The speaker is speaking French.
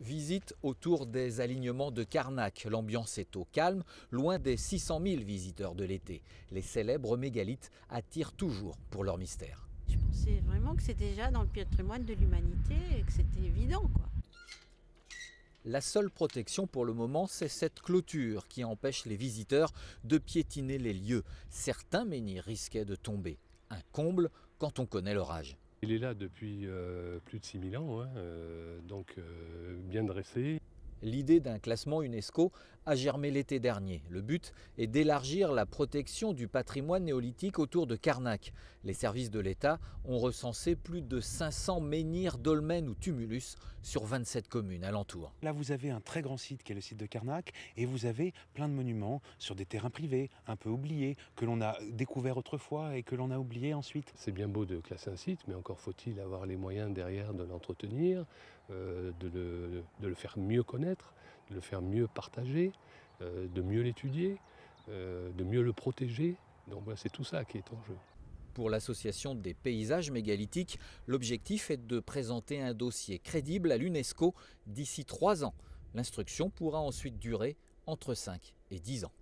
Visite autour des alignements de Karnak. L'ambiance est au calme, loin des 600 000 visiteurs de l'été. Les célèbres mégalithes attirent toujours pour leur mystère. Je pensais vraiment que c'était déjà dans le patrimoine de l'humanité et que c'était évident. Quoi. La seule protection pour le moment, c'est cette clôture qui empêche les visiteurs de piétiner les lieux. Certains menhirs risquaient de tomber. Un comble quand on connaît leur âge. Il est là depuis euh, plus de 6000 ans, hein, euh, donc euh, bien dressé. L'idée d'un classement UNESCO a germé l'été dernier. Le but est d'élargir la protection du patrimoine néolithique autour de Karnak. Les services de l'État ont recensé plus de 500 menhirs, dolmens ou tumulus sur 27 communes alentour. Là, vous avez un très grand site qui est le site de Karnak et vous avez plein de monuments sur des terrains privés, un peu oubliés, que l'on a découvert autrefois et que l'on a oubliés ensuite. C'est bien beau de classer un site, mais encore faut-il avoir les moyens derrière de l'entretenir, de, le, de le faire mieux de le faire mieux partager, euh, de mieux l'étudier, euh, de mieux le protéger. C'est tout ça qui est en jeu. Pour l'association des paysages mégalithiques, l'objectif est de présenter un dossier crédible à l'UNESCO d'ici trois ans. L'instruction pourra ensuite durer entre 5 et 10 ans.